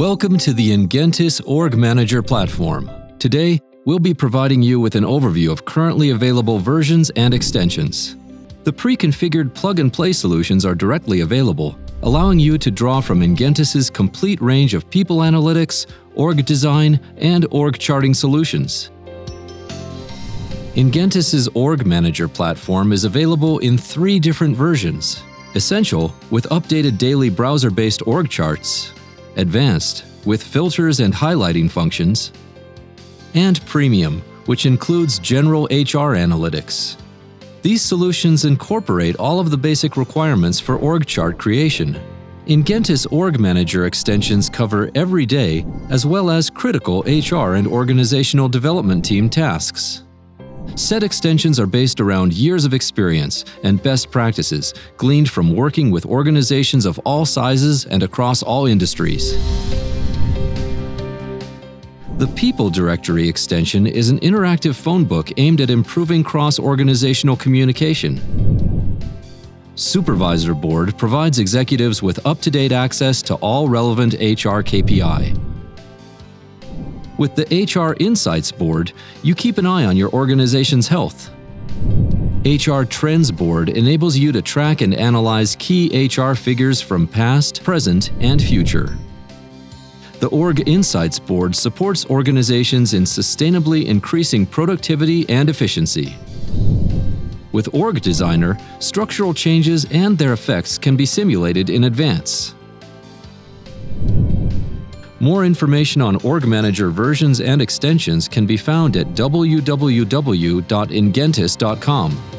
Welcome to the Ingentis Org Manager platform. Today, we'll be providing you with an overview of currently available versions and extensions. The pre-configured plug-and-play solutions are directly available, allowing you to draw from Ingentis's complete range of people analytics, org design, and org charting solutions. Ingentis's Org Manager platform is available in three different versions. Essential, with updated daily browser-based org charts, Advanced, with filters and highlighting functions, and Premium, which includes general HR analytics. These solutions incorporate all of the basic requirements for org chart creation. Ingentis Org Manager extensions cover every day as well as critical HR and organizational development team tasks. Set extensions are based around years of experience and best practices gleaned from working with organizations of all sizes and across all industries. The People Directory extension is an interactive phone book aimed at improving cross-organizational communication. Supervisor Board provides executives with up-to-date access to all relevant HR KPI. With the HR Insights Board, you keep an eye on your organization's health. HR Trends Board enables you to track and analyze key HR figures from past, present, and future. The Org Insights Board supports organizations in sustainably increasing productivity and efficiency. With Org Designer, structural changes and their effects can be simulated in advance. More information on Org Manager versions and extensions can be found at www.ingentis.com.